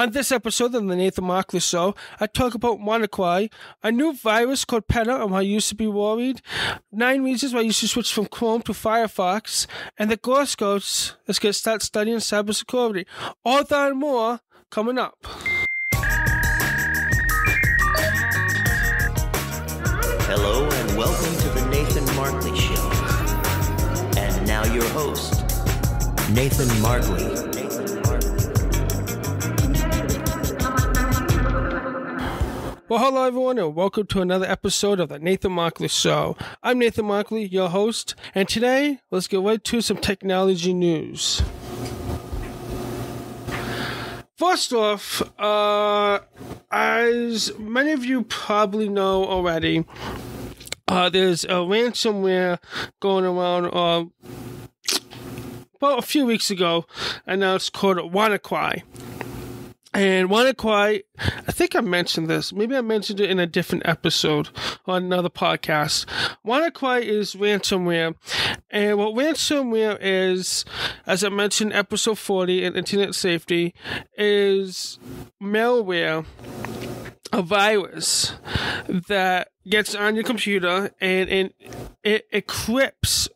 On this episode of the Nathan Markley Show, I talk about WannaCry, a new virus called PETA and why you used to be worried, nine reasons why you should switch from Chrome to Firefox, and the Girl Scouts let's get start studying cybersecurity. All that and more coming up. Hello and welcome to the Nathan Markley Show. And now your host, Nathan Markley. Well, hello everyone, and welcome to another episode of the Nathan Markley Show. I'm Nathan Markley, your host, and today let's get right to some technology news. First off, uh, as many of you probably know already, uh, there's a ransomware going around uh, about a few weeks ago, and it's called WannaCry. And WannaCry, I think I mentioned this. Maybe I mentioned it in a different episode on another podcast. WannaCry is ransomware. And what ransomware is, as I mentioned episode 40 in Internet Safety, is malware, a virus that gets on your computer and, and it encrypts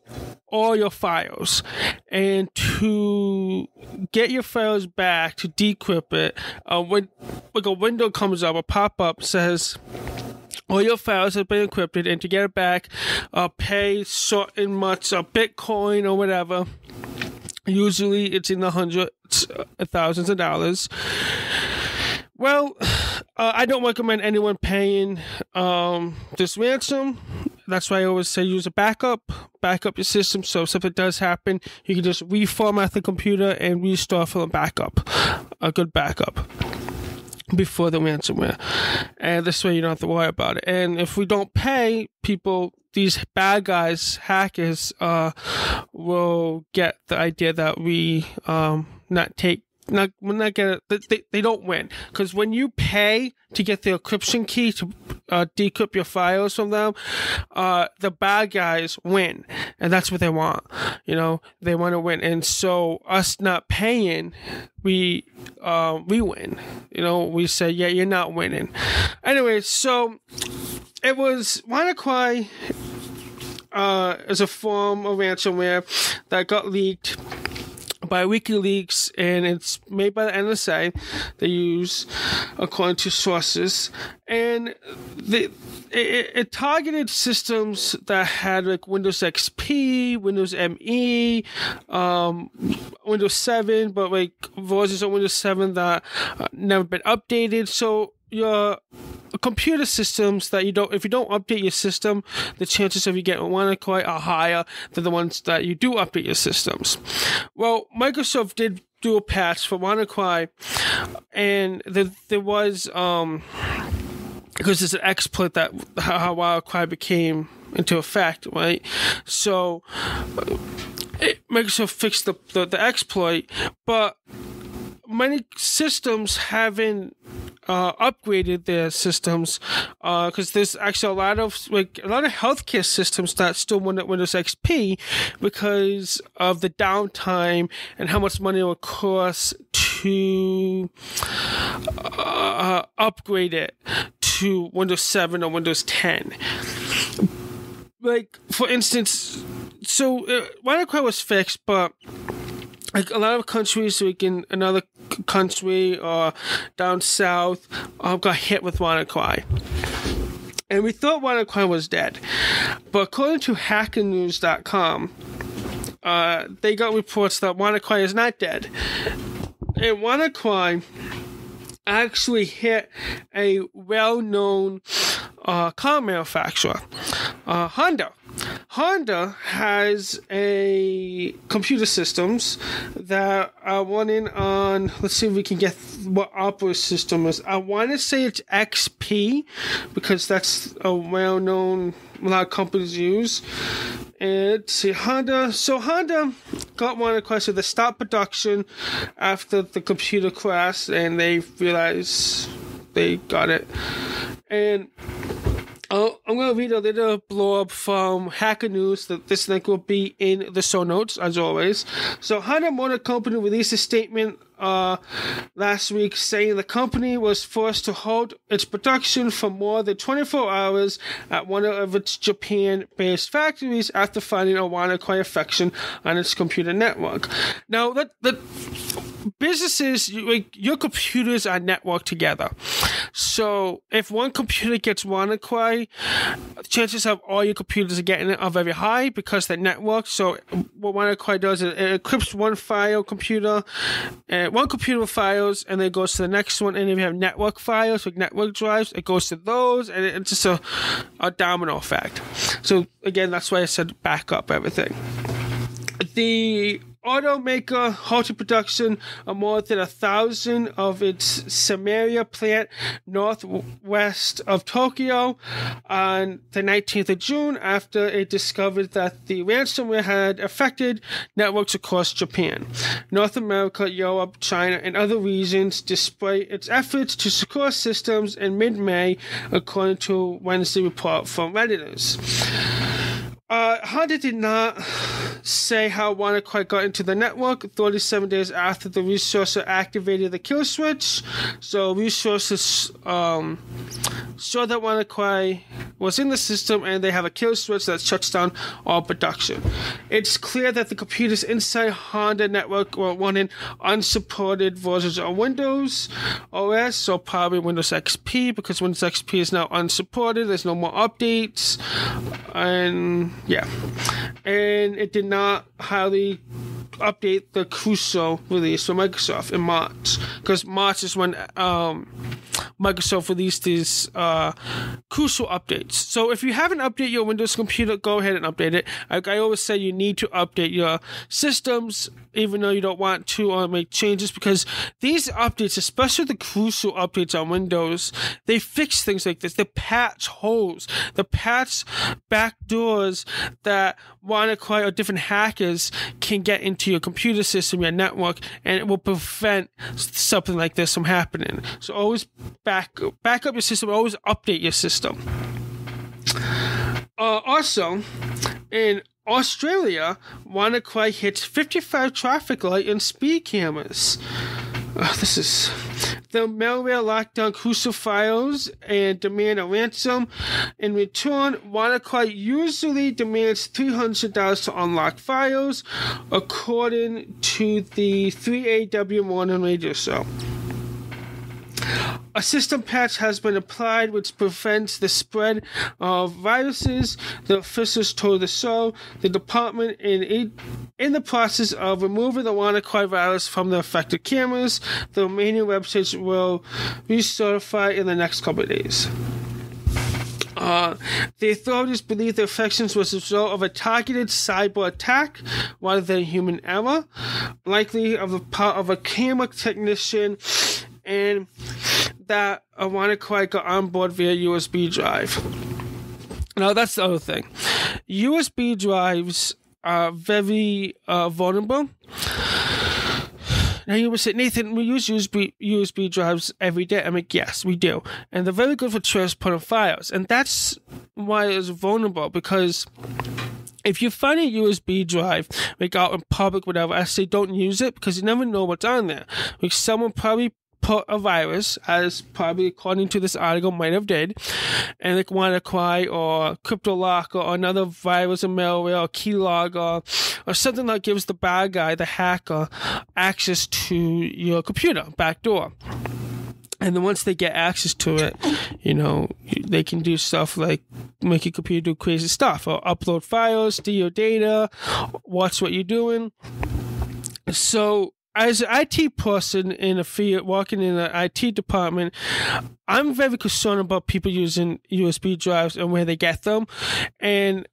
all your files. And to get your files back, to decrypt it, uh, when like a window comes up, a pop up says, all your files have been encrypted, and to get it back, uh, pay certain much uh, Bitcoin or whatever. Usually, it's in the hundreds, uh, thousands of dollars. Well, uh, I don't recommend anyone paying um, this ransom. That's why I always say use a backup, backup your system. So if something does happen, you can just reformat the computer and restart from a backup, a good backup before the ransomware. And this way you don't have to worry about it. And if we don't pay people, these bad guys, hackers, uh, will get the idea that we um, not take not we're not gonna they, they don't win. Because when you pay to get the encryption key to uh, decrypt your files from them uh, the bad guys win. And that's what they want you know? They want to win. And so us not paying we uh, we win you know? We say yeah you're not winning. Anyway so it was WannaCry uh, is a form of ransomware that got leaked by WikiLeaks, and it's made by the NSA. They use, according to sources, and the it, it, targeted systems that had like Windows XP, Windows ME, um, Windows 7, but like versions of Windows 7 that uh, never been updated. So your computer systems that you don't if you don't update your system the chances of you getting WannaCry are higher than the ones that you do update your systems. Well microsoft did do a patch for WannaCry and there, there was um because there's an exploit that how WannaCry became into effect right? So it, microsoft fixed the, the, the exploit but many systems haven't uh, upgraded their systems because uh, there's actually a lot of like a lot of healthcare systems that still run at Windows XP because of the downtime and how much money it would cost to uh, upgrade it to Windows 7 or Windows 10. Like for instance, so uh, WannaCry was fixed, but like a lot of countries like in another country or down south uh, got hit with WannaCry. And we thought WannaCry was dead. But according to hackernews.com, uh, they got reports that WannaCry is not dead. And WannaCry actually hit a well-known uh, car manufacturer, uh, Honda. Honda has a computer systems that are running on. Let's see if we can get what operating system is. I want to say it's XP because that's a well-known. A lot of companies use. And see Honda. So Honda got one request to stop production after the computer crashed, and they realized they got it. And oh, I'm going to read a little blurb from Hacker News. That this link will be in the show notes, as always. So, Honda Motor Company released a statement uh, last week saying the company was forced to halt its production for more than 24 hours at one of its Japan based factories after finding a WannaCry infection on its computer network. Now, that, that businesses, like, your computers are networked together. So if one computer gets WannaCry, chances of all your computers are getting it are very high because they're networked. So what WannaCry does is it encrypts one file computer, uh, one computer files, and then it goes to the next one. And if you have network files, like network drives, it goes to those, and it's just a, a domino effect. So again, that's why I said back up everything. The automaker halted production of more than a thousand of its Sayama plant northwest of Tokyo on the 19th of June after it discovered that the ransomware had affected networks across Japan, North America, Europe, China, and other regions despite its efforts to secure systems in mid May, according to Wednesday report from Reuters. Uh, Honda did not say how WannaCry got into the network 37 days after the resourcer activated the kill switch. So resources um, saw that WannaCry was in the system and they have a kill switch that shuts down all production. It's clear that the computers inside Honda network were running unsupported versions of Windows OS, so probably Windows XP because Windows XP is now unsupported. There's no more updates. And yeah, and it did not highly update the Crusoe release for Microsoft in March because March is when um, Microsoft released these uh, Crusoe updates. So if you haven't updated your Windows computer, go ahead and update it. Like I always say, you need to update your systems even though you don't want to or make changes because these updates, especially the crucial updates on Windows, they fix things like this. They patch holes, they patch backdoors that WannaCry or different hackers can get into your computer system, your network, and it will prevent something like this from happening. So always back back up your system, always update your system. Uh, also, in Australia, WannaCry hits 55 traffic light and speed cameras. Uh, this is the malware lockdown Crusoe files and demand a ransom. In return, WannaCry usually demands $300 to unlock files, according to the 3AW Morning Radio Show. A system patch has been applied which prevents the spread of viruses, the officials told the show. The department in in the process of removing the WannaCry virus from the affected cameras. The remaining websites will recertify in the next couple of days. Uh, the authorities believe the infections was a result of a targeted cyber attack rather than human error, likely of the part of a camera technician and that I want to quite go on board via USB drive. Now that's the other thing. USB drives are very uh, vulnerable. Now you would say, Nathan, we use USB USB drives every day. I'm like, yes, we do, and they're very good for transporting files, and that's why it's vulnerable because if you find a USB drive like out in public, whatever, I say don't use it because you never know what's on there. Like someone probably a virus, as probably according to this article might have did, and like WannaCry or CryptoLock or another virus or malware or keylogger or, or something that gives the bad guy, the hacker, access to your computer, backdoor. And then once they get access to it, you know, they can do stuff like make your computer do crazy stuff or upload files, steal your data, watch what you're doing. So as an IT person in a field, working in an IT department, I'm very concerned about people using USB drives and where they get them. And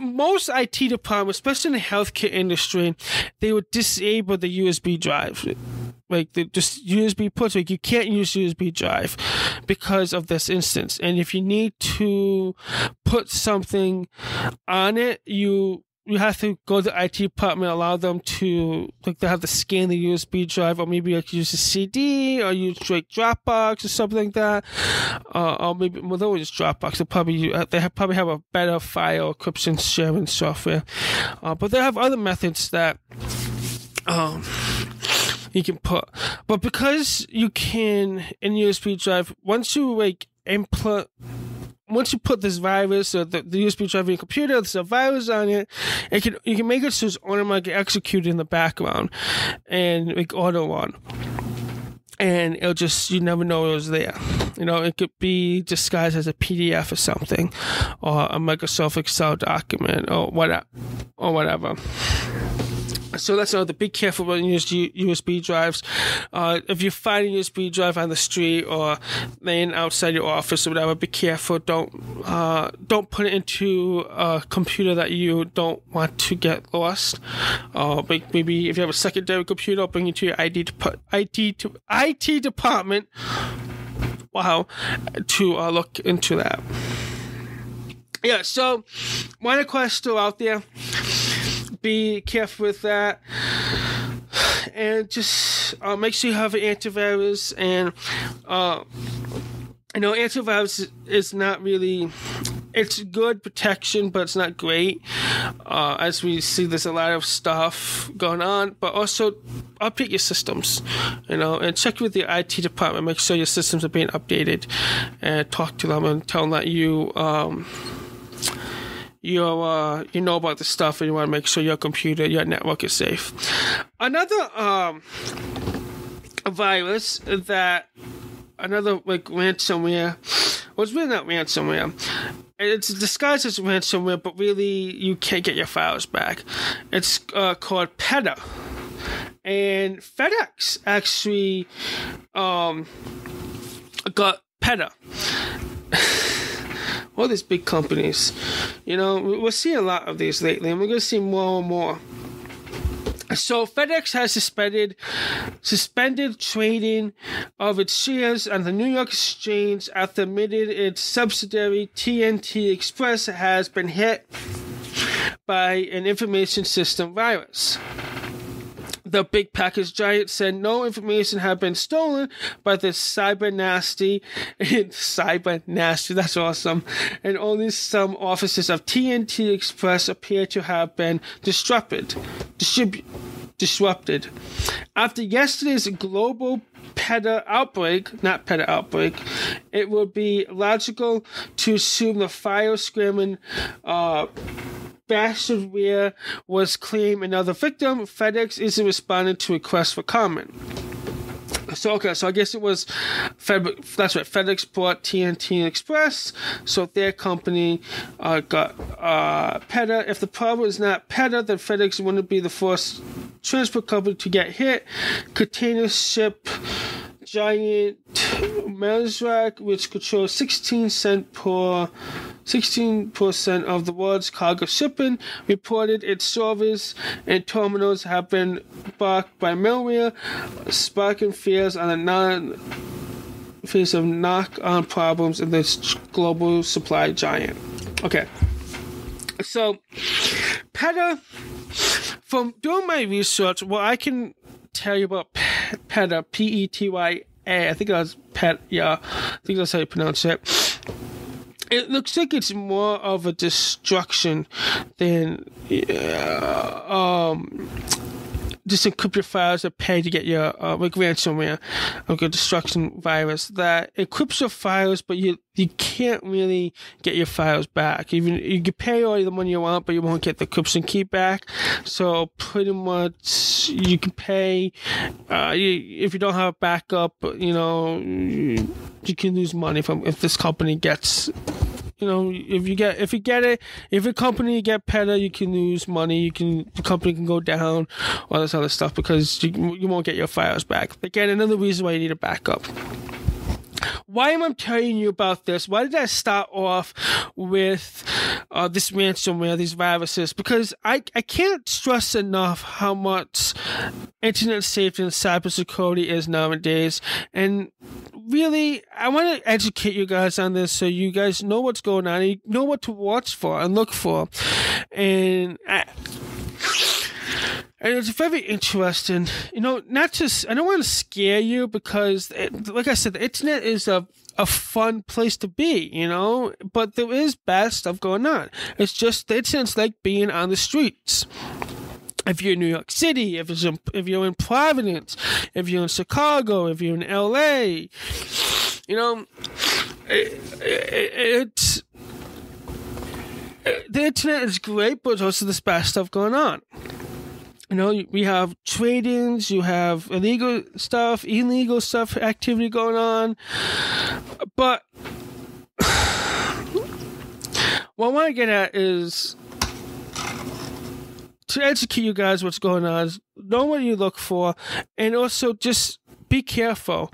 most IT departments, especially in the healthcare industry, they would disable the USB drive. Like the just USB ports, like you can't use USB drive because of this instance. And if you need to put something on it, you you have to go to the IT department, allow them to like they have to scan the USB drive, or maybe like use a CD or use like Dropbox or something like that, uh, or maybe well, they'll use Dropbox. They probably they have, probably have a better file encryption sharing software, uh, but they have other methods that. Um, you can put, but because you can in USB drive, once you like input once you put this virus or the, the USB drive in your computer, there's a virus on it. It can you can make it so it's automatically executed in the background and like auto run. And it'll just you never know it was there. You know, it could be disguised as a PDF or something, or a Microsoft Excel document, or whatever, or whatever. So that's another. Be careful use USB drives. Uh, if you find a USB drive on the street or laying outside your office or whatever, be careful. Don't uh, don't put it into a computer that you don't want to get lost. Uh, maybe if you have a secondary computer, bring it to your ID IT IT to IT department. Wow, to uh, look into that. Yeah, so WannaCry still out there be careful with that. And just uh, make sure you have an antivirus. And, uh, you know, antivirus is not really, it's good protection, but it's not great. Uh, as we see, there's a lot of stuff going on, but also update your systems, you know, and check with the IT department, make sure your systems are being updated, and talk to them and tell them that you, um, you uh, you know about the stuff and you want to make sure your computer, your network is safe. Another um, virus that another like ransomware well it's really not ransomware. It's disguised as ransomware but really you can't get your files back. It's uh, called PETA. And FedEx actually um, got PETA all these big companies. You know, we're seeing a lot of these lately, and we're going to see more and more. So FedEx has suspended suspended trading of its shares on the New York Exchange after admitted its subsidiary TNT Express has been hit by an information system virus. The big package giant said no information had been stolen by the cyber nasty cyber nasty. That's awesome. And only some offices of TNT Express appear to have been disrupted. Distribu- disrupted. After yesterday's global PETA outbreak, not PETA outbreak, it would be logical to assume the fire scrambling uh, Bashadware was claimed another victim. FedEx isn't responding to requests for comment. So okay, so I guess it was Fed, that's right. FedEx bought TNT Express, so their company uh, got uh, PETA. If the problem is not PETA, then FedEx wouldn't be the first transport company to get hit. Container ship giant Maersk, which controls 16 cent per 16% of the world's cargo shipping, reported its servers and terminals have been blocked by malware, sparking fears on a non face of knock-on problems in this global supply giant. Okay, so PETA. From doing my research, what I can tell you about PETA, P E T Y A. I think that's Pet. Yeah, I think that's how you pronounce it. It looks like it's more of a destruction than um just encrypt your files or pay to get your uh, like ransomware, like a destruction virus that encrypts your files, but you you can't really get your files back. Even you can pay all the money you want, but you won't get the encryption key back. So pretty much you can pay. Uh, you, if you don't have a backup, you know you, you can lose money from if this company gets you know, if you get if you get it, if a company get PETA, you can lose money. You can the company can go down, all this other stuff because you you won't get your files back. Again, another reason why you need a backup. Why am I telling you about this? Why did I start off with uh, this ransomware, these viruses? Because I, I can't stress enough how much internet safety and cybersecurity is nowadays. And really, I want to educate you guys on this so you guys know what's going on, you know what to watch for and look for, and. I, and it's very interesting. You know, not just I don't want to scare you because, it, like I said, the internet is a a fun place to be. You know, but there is bad stuff going on. It's just the internet's like being on the streets if you're in New York City, if it's in, if you're in Providence, if you're in Chicago, if you're in L.A., you know, it, it, it's the internet is great, but also there's bad stuff going on. You know, we have tradings, you have illegal stuff, illegal stuff, activity going on, but what I want to get at is to educate you guys what's going on, know what you look for, and also just be careful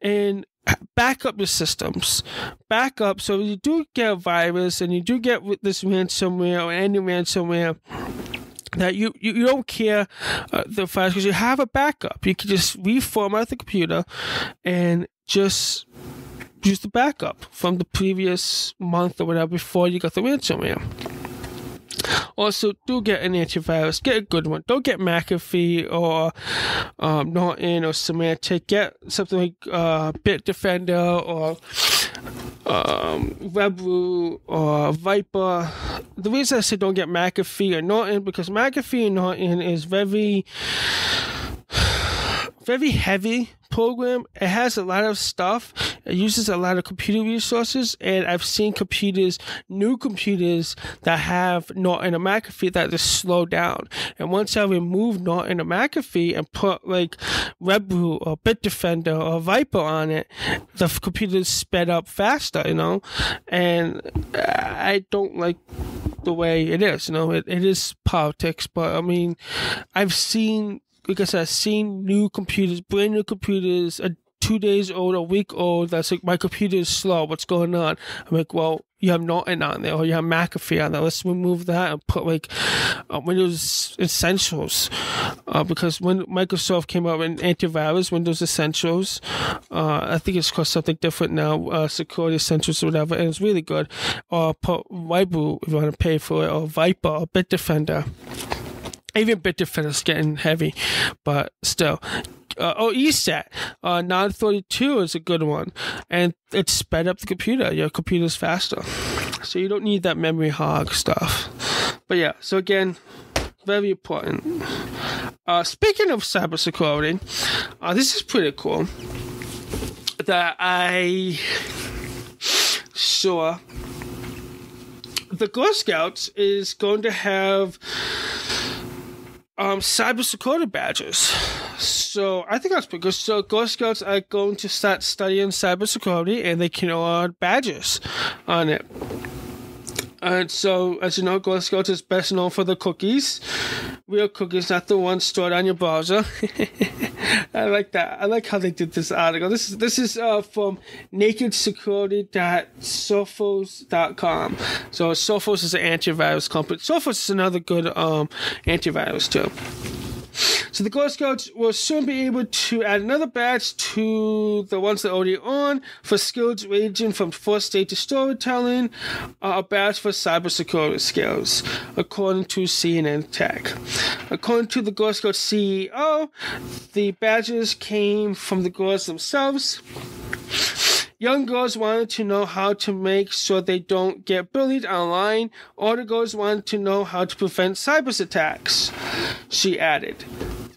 and back up your systems. Back up so you do get a virus and you do get this ransomware or any ransomware that you, you, you don't care uh, the files because you have a backup. You can just reformat the computer and just use the backup from the previous month or whatever before you got the ransomware. Also, do get an antivirus. Get a good one. Don't get McAfee or um, Norton or Symantec. Get something like uh, Bitdefender or um, Webroot or VIPRE. The reason I say don't get McAfee or Norton because McAfee and Norton is very, very heavy program. It has a lot of stuff. It uses a lot of computer resources, and I've seen computers, new computers that have Norton or McAfee that just slow down. And once I remove Norton or McAfee and put like Webroot or Bitdefender or VIPRE on it, the computers sped up faster, you know. And I don't like the way it is. You know, it, it is politics, but I mean, I've seen because I've seen new computers, brand new computers, a two days old, a week old. That's like my computer is slow. What's going on? I'm like, well, you have Norton on there, or you have McAfee on there. Let's remove that and put like uh, Windows Essentials, uh, because when Microsoft came out with antivirus, Windows Essentials, uh, I think it's called something different now, uh, Security Essentials or whatever, and it's really good. Or put Webroot if you want to pay for it, or VIPRE, or Bitdefender even Bitdefender is getting heavy, but still. Uh, oh, ESET, uh, NOD32 is a good one, and it sped up the computer. Your computer's faster, so you don't need that memory hog stuff. But yeah, so again, very important. Uh, speaking of cybersecurity, uh, this is pretty cool. That I saw the Girl Scouts is going to have um, cybersecurity badges. So I think that's pretty good. So Girl Scouts are going to start studying cybersecurity, and they can earn badges on it. And so, as you know, Scouts is best known for the cookies. Real cookies, not the ones stored on your browser. I like that. I like how they did this article. This is this is uh, from nakedsecurity.sophos.com. So Sophos is an antivirus company. Sophos is another good um, antivirus too. So the Girl Scouts will soon be able to add another badge to the ones that are already on for skills ranging from first aid to storytelling, uh, a badge for cybersecurity skills, according to CNN Tech. According to the Girl Scouts CEO, the badges came from the girls themselves. Young girls wanted to know how to make sure they don't get bullied online. Older girls wanted to know how to prevent cyber attacks. She added,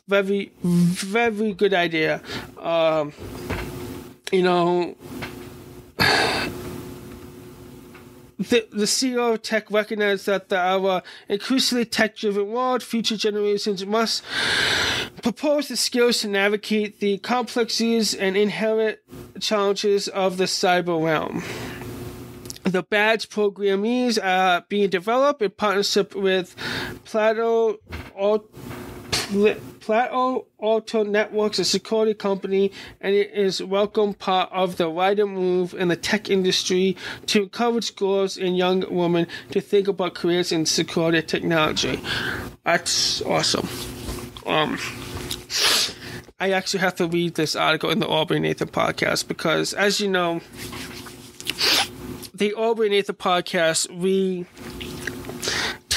"Very, very good idea. Um, you know." The, the CEO of tech recognized that our increasingly tech driven world, future generations must propose the skills to navigate the complexities and inherent challenges of the cyber realm. The badge programmees are uh, being developed in partnership with Palo Palo Alto Networks, a security company, and it is welcome part of the wider move in the tech industry to encourage girls and young women to think about careers in security technology. That's awesome. Um, I actually have to read this article in the Aubrey Nathan podcast because, as you know, the Aubrey Nathan podcast, we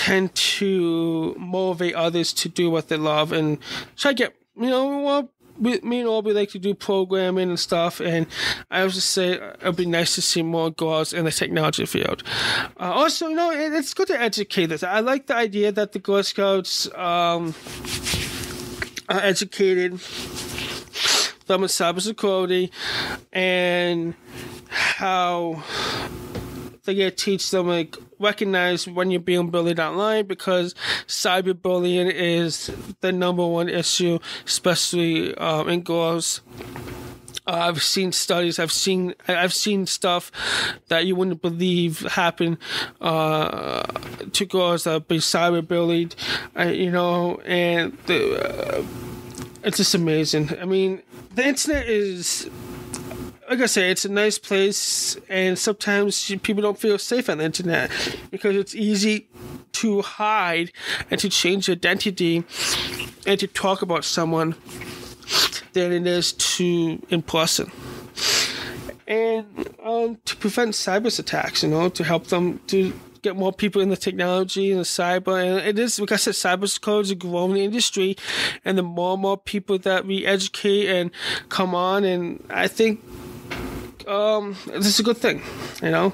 tend to motivate others to do what they love and try to get, you know, well, we, me and Aubrey like to do programming and stuff, and I was just say it'd be nice to see more girls in the technology field. Uh, also, you know, it, it's good to educate us. I like the idea that the Girl Scouts um, are educated them in cybersecurity and how they get to teach them like recognize when you're being bullied online because cyberbullying is the number one issue, especially um, in girls. Uh, I've seen studies. I've seen I've seen stuff that you wouldn't believe happen uh, to girls that have been cyberbullied, uh, you know, and the, uh, it's just amazing. I mean, the internet is like I say, it's a nice place, and sometimes people don't feel safe on the internet because it's easy to hide and to change identity and to talk about someone than it is to in person. And um, to prevent cyber attacks, you know, to help them to get more people in the technology and the cyber. And it is, like I said, cybersecurity is a growing industry, and the more and more people that we educate and come on, and I think um, this is a good thing, you know.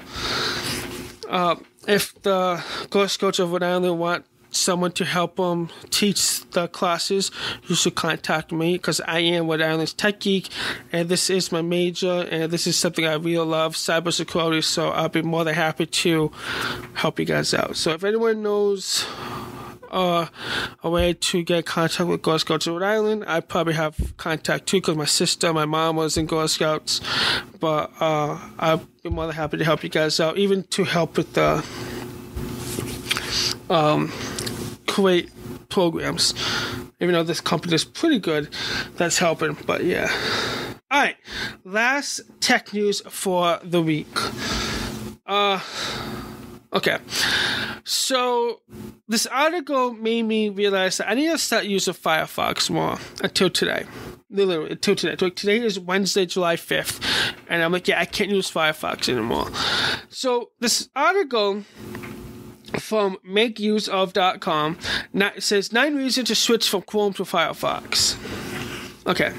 Uh, if the course coach of Rhode Island want someone to help them teach the classes, you should contact me because I am Rhode Island's tech geek, and this is my major, and this is something I really love, cybersecurity. So I'll be more than happy to help you guys out. So if anyone knows uh, a way to get contact with Girl Scouts Rhode Island. I probably have contact too because my sister, my mom was in Girl Scouts. But uh, I'd be more than happy to help you guys out, even to help with the um, create programs. Even though this company is pretty good, that's helping. But yeah. All right, last tech news for the week. Uh, okay. So this article made me realize that I need to start using Firefox more until today. Literally, until today. Today is Wednesday, July 5th. And I'm like, yeah, I can't use Firefox anymore. So this article from makeuseof.com says nine reasons to switch from Chrome to Firefox. Okay.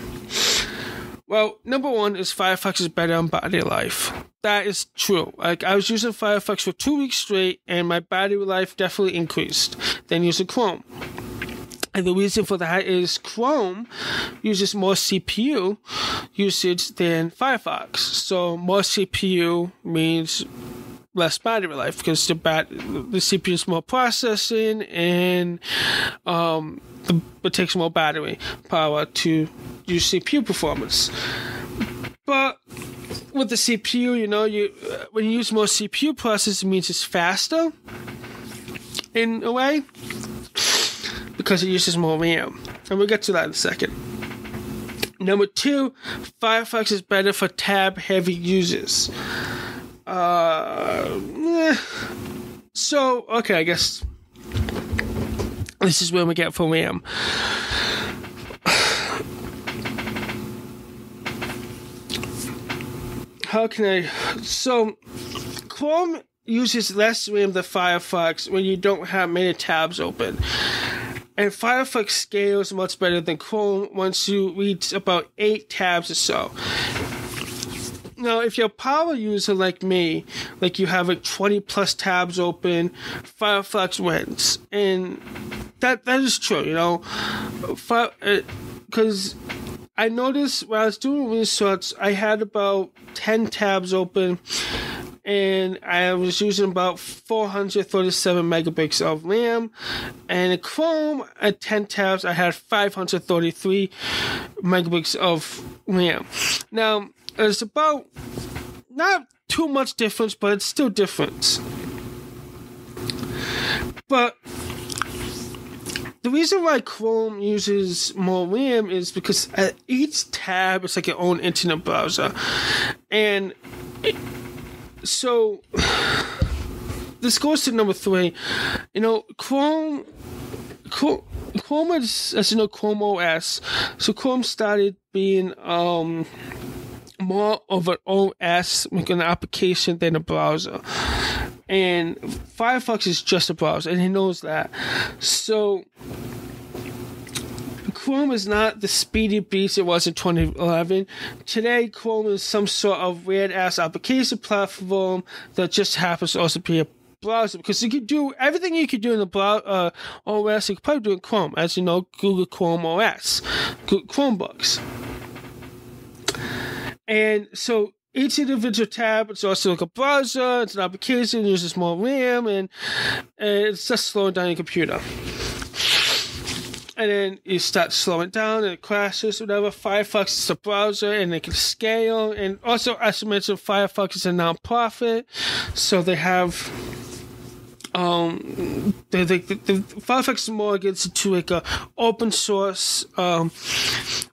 Well, number one is Firefox is better on battery life. That is true. Like I was using Firefox for two weeks straight, and my battery life definitely increased than using Chrome. And the reason for that is Chrome uses more CPU usage than Firefox. So more CPU means less battery life because the bat the CPU is more processing and um, the, it takes more battery power to use CPU performance. But with the CPU, you know, you uh, when you use more CPU processing, it means it's faster in a way because it uses more RAM. And we'll get to that in a second. Number two, Firefox is better for tab heavy users. Uh, eh. so, okay, I guess this is where we get from RAM. How can I? So, Chrome uses less RAM than Firefox when you don't have many tabs open. And Firefox scales much better than Chrome once you reach about eight tabs or so. Now, if you're a power user like me, like you have like 20 plus tabs open, Firefox wins. And that that is true, you know. Because uh, I noticed when I was doing research, I had about 10 tabs open and I was using about 437 megabytes of RAM. And in Chrome, at 10 tabs, I had 533 megabytes of RAM. Now, it's about not too much difference, but it's still difference. But the reason why Chrome uses more RAM is because at each tab it's like your own internet browser, and it, so this goes to number three. You know, Chrome Chrome is, as you know, Chrome OS. So Chrome started being um, more of an OS, like an application than a browser. And Firefox is just a browser, and he knows that. So Chrome is not the speedy beast it was in 2011. Today, Chrome is some sort of weird ass application platform that just happens to also be a browser because you can do everything you could do in the browser uh, OS. You could probably do in Chrome, as you know, Google Chrome OS, Chromebooks, and so each individual tab it's also like a browser. It's an application, uses more RAM, and, and it's just slowing down your computer and then you start slowing down and it crashes, whatever. Firefox is a browser and they can scale. And also, as I mentioned, Firefox is a nonprofit, so they have. Um, they, they, the Firefox more gets into like a open source, um,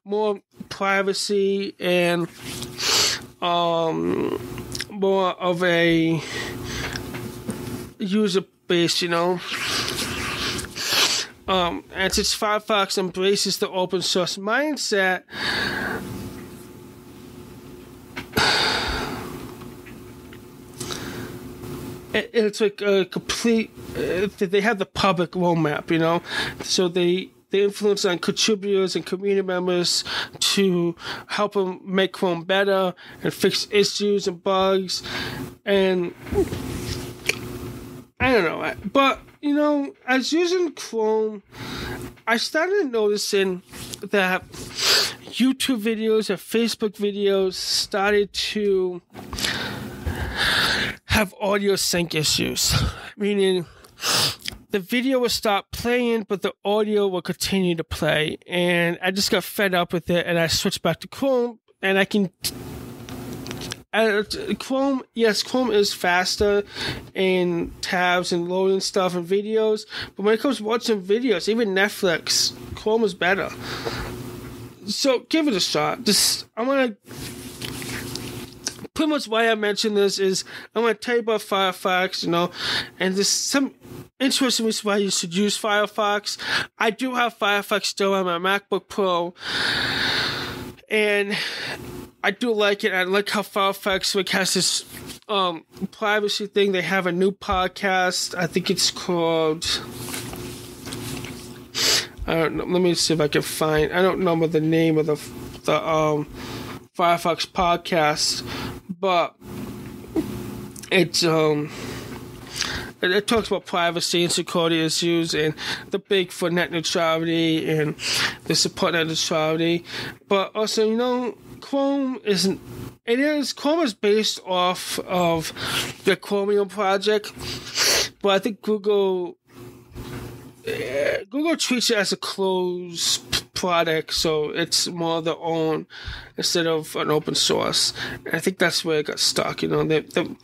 more privacy and um, more of a user base, you know. Um, and since Firefox embraces the open source mindset, it's like a complete. Uh, they have the public roadmap, you know, so they they influence on contributors and community members to help them make Chrome better and fix issues and bugs, and I don't know, but you know, as using Chrome, I started noticing that YouTube videos and Facebook videos started to have audio sync issues, meaning the video will stop playing, but the audio will continue to play. And I just got fed up with it, and I switched back to Chrome, and I can uh, Chrome, yes, Chrome is faster in tabs and loading stuff and videos, but when it comes to watching videos, even Netflix, Chrome is better. So give it a shot. Just I want to. Pretty much why I mentioned this is I want to tell you about Firefox, you know, and there's some interesting reasons why you should use Firefox. I do have Firefox still on my MacBook Pro, and I do like it. I like how Firefox has this um, privacy thing. They have a new podcast. I think it's called. I don't know. Let me see if I can find. I don't remember the name of the the um, Firefox podcast, but it's um it, talks about privacy and security issues and the big for net neutrality and the support net neutrality. But also, you know, Chrome isn't. It is Chrome is based off of the Chromium project, but I think Google uh, Google treats it as a closed product, so it's more their own instead of an open source. And I think that's where it got stuck. You know, the, the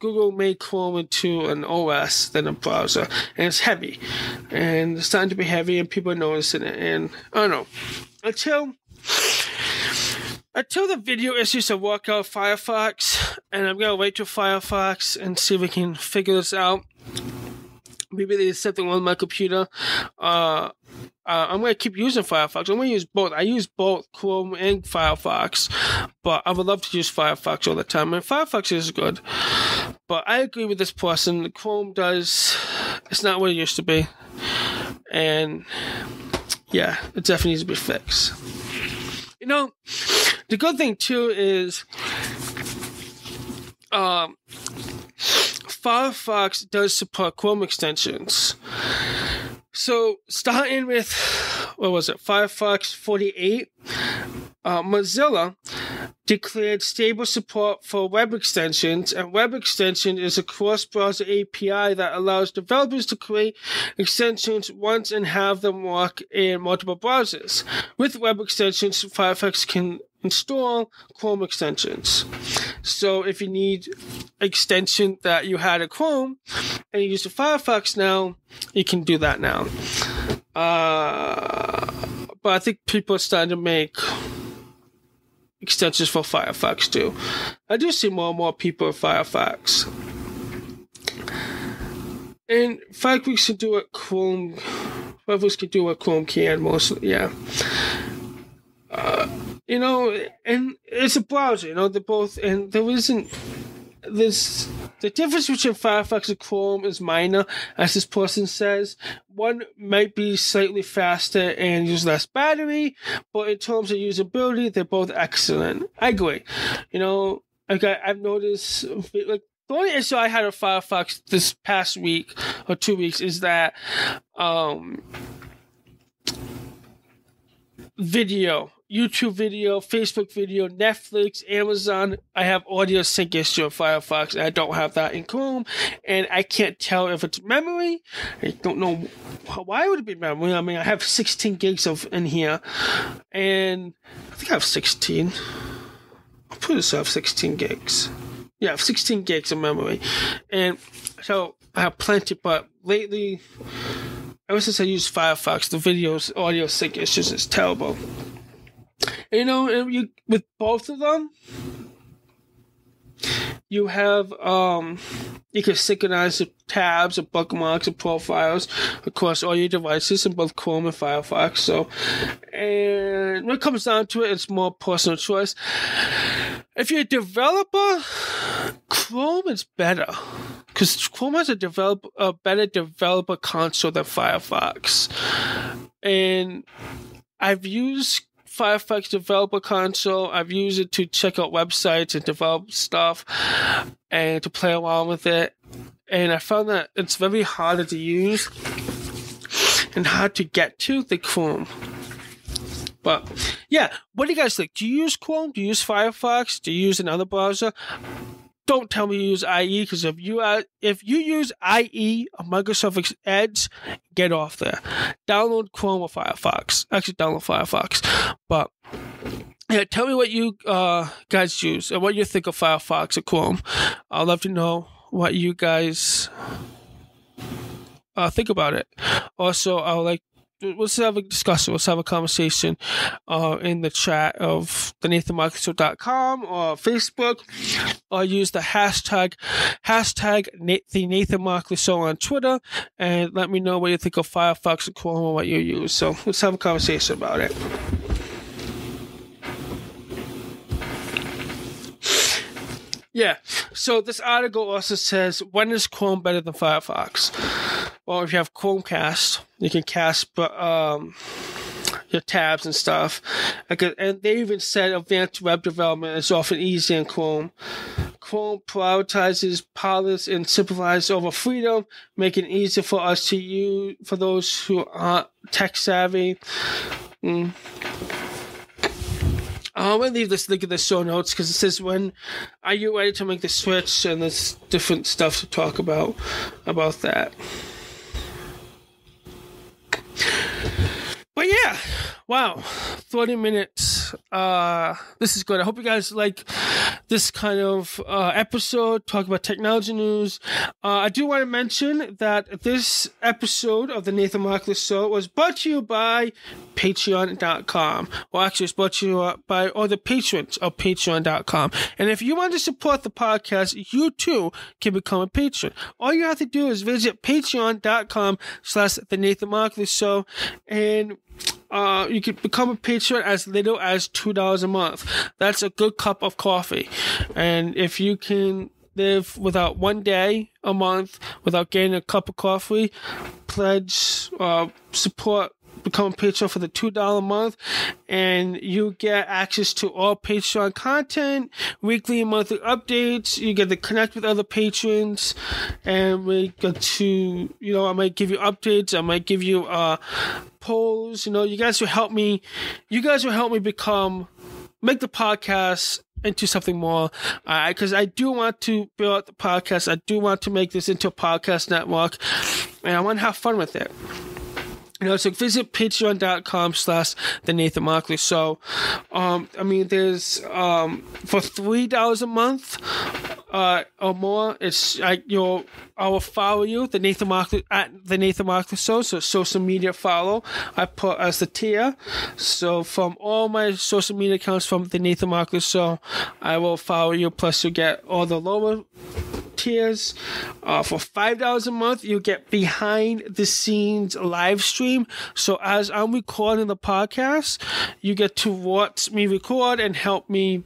Google made Chrome into an OS than a browser, and it's heavy, and it's starting to be heavy, and people are noticing it. And I don't know until until the video issues have work out Firefox, and I'm gonna wait to Firefox and see if we can figure this out. Maybe there's something on my computer. Uh, uh, I'm gonna keep using Firefox. I'm gonna use both. I use both Chrome and Firefox, but I would love to use Firefox all the time. And Firefox is good, but I agree with this person. Chrome does. It's not what it used to be, and yeah, it definitely needs to be fixed. You know, the good thing too is um, Firefox does support Chrome extensions. So starting with what was it, Firefox 48, uh, Mozilla declared stable support for web extensions, and web extension is a cross-browser API that allows developers to create extensions once and have them work in multiple browsers. With web extensions, Firefox can install Chrome extensions. So if you need extension that you had in Chrome and you use the Firefox now, you can do that now. Uh, but I think people are starting to make extensions for Firefox too. I do see more and more people with Firefox. And Firefox can do it Chrome Firefox can do what Chrome can mostly. Yeah. Uh, you know, and it's a browser. You know, they're both, and there isn't this the difference between Firefox and Chrome is minor, as this person says. One might be slightly faster and use less battery, but in terms of usability, they're both excellent. I agree. You know, like I, I've noticed, like the only issue I had with Firefox this past week or two weeks is that um, video YouTube video, Facebook video, Netflix, Amazon. I have audio sync issue in Firefox, I don't have that in Chrome. And I can't tell if it's memory. I don't know why would it be memory. I mean, I have 16 gigs of in here, and I think I have 16. I'll put this up 16 gigs. Yeah, I have 16 gigs of memory, and so I have plenty. But lately, ever since I use Firefox, the videos audio sync issues is terrible. You know, you with both of them, you have um, you can synchronize the tabs, the bookmarks, and profiles across all your devices in both Chrome and Firefox. So, and when it comes down to it, it's more personal choice. If you're a developer, Chrome is better because Chrome has a develop a better developer console than Firefox, and I've used Firefox Developer Console. I've used it to check out websites and develop stuff and to play around with it. And I found that it's very hard to use and hard to get to the Chrome. But yeah, what do you guys think? Do you use Chrome? Do you use Firefox? Do you use another browser? Don't tell me you use IE because if you uh, if you use IE or Microsoft Edge, get off there. Download Chrome or Firefox. Actually, download Firefox. But yeah, tell me what you uh, guys use and what you think of Firefox or Chrome. I'd love to know what you guys uh, think about it. Also, I would like let's have a discussion. Let's have a conversation uh, in the chat of the NathanMarkleyShow.com or Facebook, or use the hashtag hashtag the Nathan Markley Show on Twitter, and let me know what you think of Firefox and Chrome and what you use. So let's have a conversation about it. Yeah. So this article also says, when is Chrome better than Firefox? Well, if you have Chromecast, you can cast um, your tabs and stuff. And they even said advanced web development is often easy in Chrome. Chrome prioritizes policy and simplifies over freedom, making it easier for us to use for those who aren't tech savvy. Mm. I'm gonna leave this link in the show notes because it says when are you ready to make the switch, and there's different stuff to talk about about that. But yeah, wow, 30 minutes. Uh, this is good. I hope you guys like this kind of uh, episode, talk about technology news. Uh, I do want to mention that this episode of the Nathan Markley Show was brought to you by Patreon.com. Well, actually, it's brought to you by all the patrons of Patreon.com. And if you want to support the podcast, you too can become a patron. All you have to do is visit Patreon.com slash the Nathan Markley Show and uh, you can become a patron as little as two dollars a month. That's a good cup of coffee, and if you can live without one day a month without getting a cup of coffee, pledge uh, support become a patron for the $2 a month and you get access to all Patreon content, weekly and monthly updates. You get to connect with other patrons and we get to, you know, I might give you updates. I might give you, uh, polls. You know, you guys will help me, you guys will help me become, make the podcast into something more because uh, I do want to build the podcast. I do want to make this into a podcast network and I want to have fun with it. You know, so visit patreon.com slash the Nathan Markley. So, um, I mean, there's, um, for $3 a month, uh, or more, it's, I, you know, I will follow you, the Nathan Markley, at the Nathan Markley Show. So, social media follow, I put as the tier. So, from all my social media accounts from the Nathan Markley Show, I will follow you. Plus, you get all the lower tiers. Uh, for five dollars a month, you get behind the scenes live stream. So as I'm recording the podcast, you get to watch me record and help me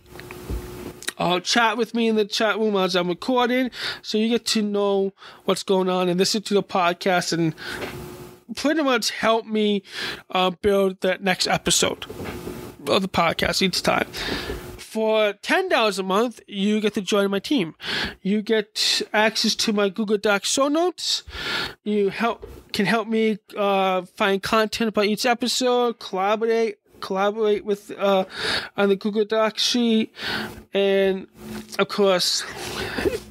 uh, chat with me in the chat room as I'm recording, so you get to know what's going on and listen to the podcast and pretty much help me uh, build that next episode of the podcast each time. For ten dollars a month, you get to join my team. You get access to my Google Docs show notes. You help can help me uh, find content about each episode, collaborate collaborate with uh, on the Google Docs sheet, and of course,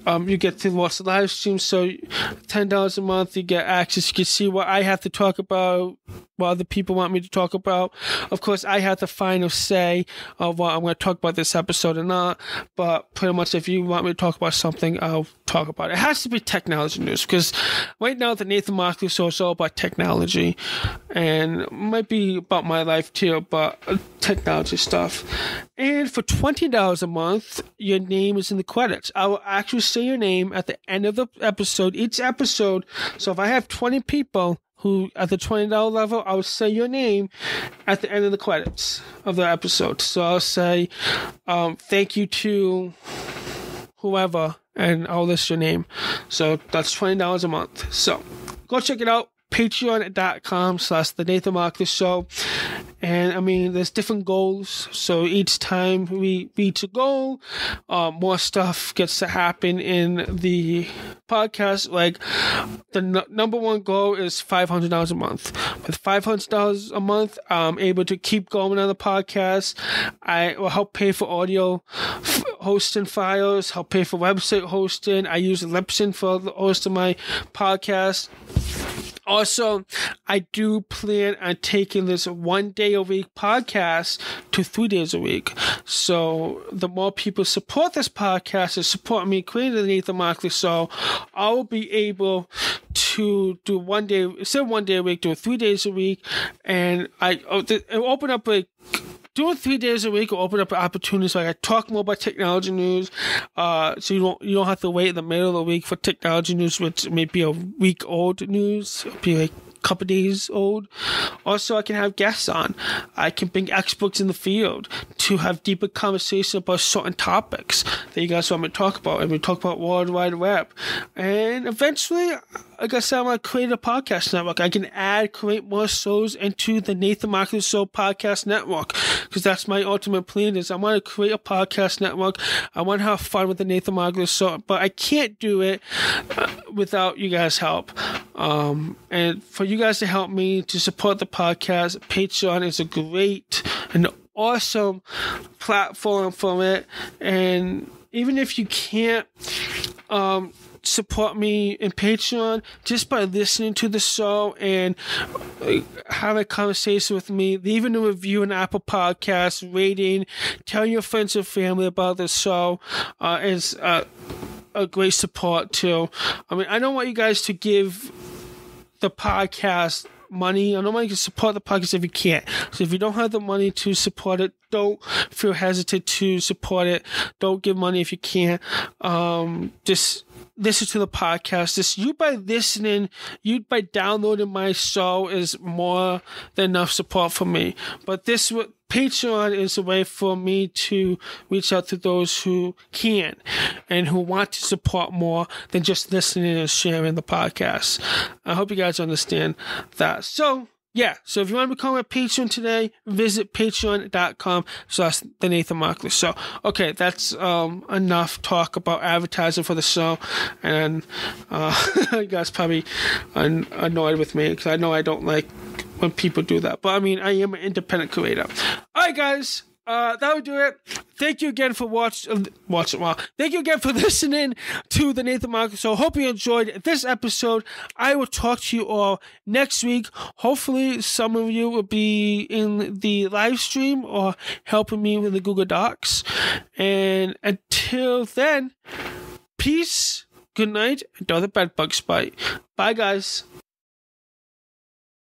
um, you get to watch the live stream. So, ten dollars a month, you get access. You can see what I have to talk about, what other people want me to talk about. Of course, I have the final say of what I'm going to talk about this episode or not. But pretty much, if you want me to talk about something, I'll talk about it. It has to be technology news because right now the Nathan Markley show is all about technology, and might be about my life too, but technology stuff. And for twenty dollars a month, your name is in the credits. I will actually say your name at the end of the episode, each episode. So if I have twenty people who at the twenty dollar level, I'll say your name at the end of the credits of the episode. So I'll say, um, thank you to whoever, and I'll list your name. So that's twenty dollars a month. So go check it out. Patreon.com slash the Nathan Markley Show. And I mean, there's different goals. So each time we reach a goal, uh, more stuff gets to happen in the podcast. Like the n- number one goal is $500 a month. With $500 a month, I'm able to keep going on the podcast. I will help pay for audio f- hosting files, help pay for website hosting. I use Libsyn for the host of my podcast. Also, I do plan on taking this one day a week podcast to three days a week. So the more people support this podcast and support me creating the Nathan Markley Show, I will be able to do one day instead of one day a week, do three days a week, and I oh, it'll open up like doing three days a week will open up opportunities like I talk more about technology news. Uh, so you don't you don't have to wait in the middle of the week for technology news, which may be a week old news. It'll be like couple days old. Also, I can have guests on. I can bring experts in the field to have deeper conversation about certain topics that you guys want me to talk about. And we talk about World Wide Web. And eventually, like I said, I'm going to create a podcast network. I can add, create more shows into the Nathan Markley Show podcast network because that's my ultimate plan is I want to create a podcast network. I want to have fun with the Nathan Markley Show, but I can't do it uh, without you guys' help. Um, and for you guys to help me to support the podcast, Patreon is a great and awesome platform for it. And even if you can't, um, support me in Patreon just by listening to the show and having a conversation with me, leaving a review on Apple Podcasts, rating, telling your friends and family about the show uh, is uh, a great support too. I mean, I don't want you guys to give the podcast money. I don't want you to support the podcast if you can't. So if you don't have the money to support it, don't feel hesitant to support it. Don't give money if you can't. Um, just listen to the podcast. This you by listening, you by downloading my show is more than enough support for me. But this Patreon is a way for me to reach out to those who can and who want to support more than just listening and sharing the podcast. I hope you guys understand that. So yeah, so if you want to become a patron today, visit patreon.com slash the Nathan Markley Show. Okay, that's um, enough talk about advertising for the show. And uh, you guys probably an- annoyed with me because I know I don't like when people do that. But I mean, I am an independent creator. All right, guys uh, that would do it. Thank you again for watch, uh, watching. Thank you again for listening to the Nathan Markley Show. Hope you enjoyed this episode. I will talk to you all next week. Hopefully, some of you will be in the live stream or helping me with the Google Docs. And until then, peace, good night, let bed bugs bite. Bye, guys.